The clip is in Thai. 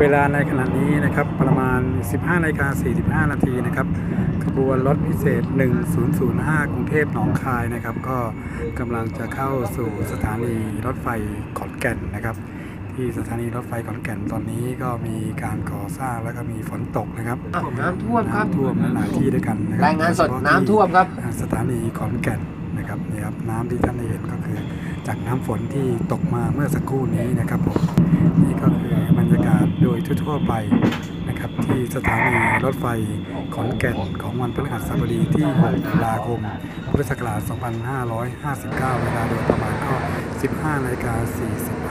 เวลาในขณะนี้นะครับประมาณ 15นาฬิกา45 นาทีนะครับขบวนรถพิเศษ 1005 กรุงเทพหนองคายนะครับ ก็กำลังจะเข้าสู่สถานีรถไฟขอนแก่นนะครับ ที่สถานีรถไฟขอนแก่นตอนนี้ก็มีการก่อสร้างแล้วก็มีฝนตกนะครับอะน้ำท่วมครับน้ำท่วมหลายที่ด้วยกันนะครัรายงานสดโเฉพะน้ำท่วมครับที่สถานีขอนแก่นนะครับนี่ครับน้ำที่ท่านได้เห็นก็คือ จากน้ำฝนที่ตกมาเมื่อสักครู่นี้นะครับผม ทั่วๆไปนะครับที่สถานีรถไฟขอนแก่นของวันพฤหัสบดีที่ 6 ตุลาคม พุทธศักราช 2559 เวลาโดยประมาณก็ 15นาฬิกา40